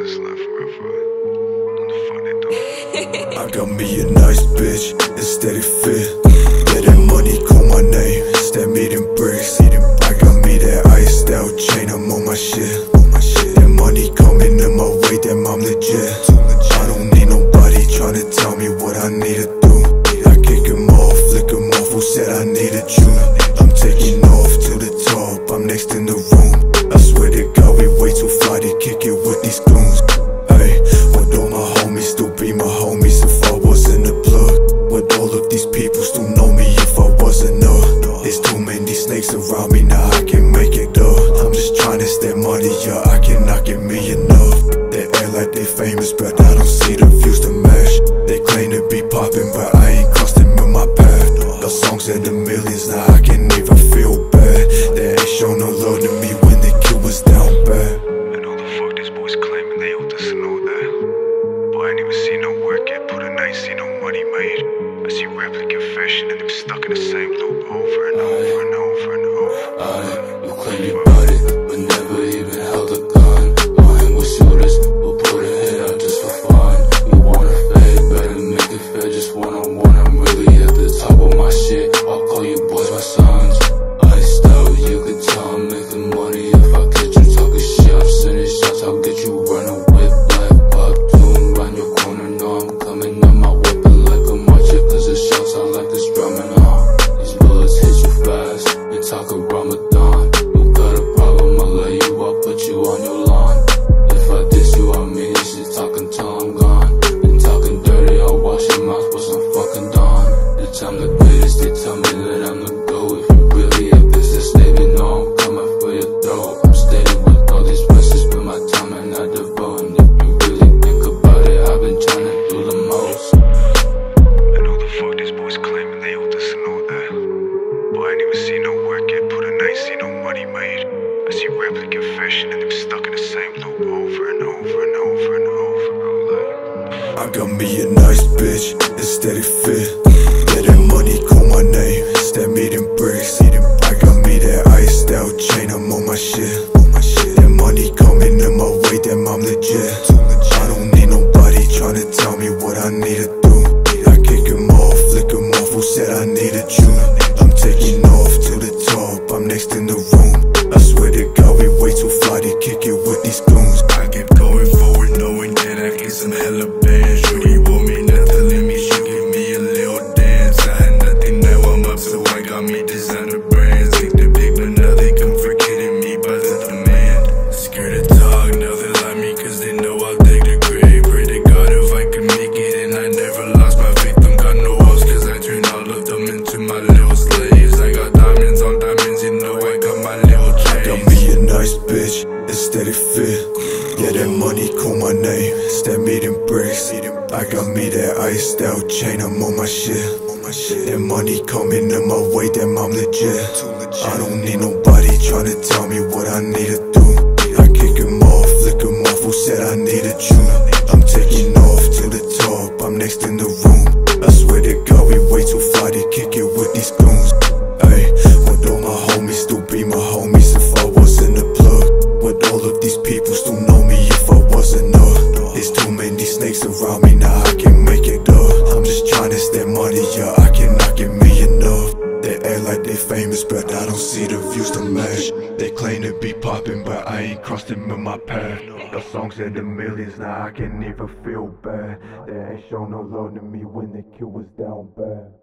I got me a nice bitch, a steady fit. Yeah, that money call my name, instead meeting bricks. I got me that iced out chain, I'm on my shit. That money coming in my way, damn, I'm legit. I don't need nobody trying to tell me what I need to do. I kick him off, flick him off, who said I needed you? I'm taking around me, now I can make it up. I'm just trying to stay money, yeah, I cannot get me enough. They act like they famous, but I don't see the views to match. They claim to be popping, but I ain't them in my path. The songs in the millions, now I can't even feel bad. They ain't show no love to me when the kid was down bad. And all the fuck these boys claiming they owe this and all that. Boy, I ain't even see no work yet, put I ain't see no money made. I see replicant fashion and them stuck in the same loop over and over I'm really at the top of my shit. Boy, I see no work yet, put I ain't see no money made. I see replicant fashion and them stuck in the same loop over and over and over and over. I got me a nice bitch, a steady fit. Yeah, that money call my name, instead meeting bricks. I got me that iced out chain, I'm on my shit. That money coming in my way, damn, I'm legit. I don't need nobody trying to tell me what I need steady fit. Yeah, that money call my name, instead meeting bricks. I got me that iced out chain, I'm on my shit. That money coming in my way, damn, I'm legit. I don't need nobody trying to tell me what I need to do. Famous, but I don't see the views to match. They claim to be popping, but I ain't them in my path. The songs in the millions, now I can't even feel bad. They ain't show no love to me when the kid was down bad.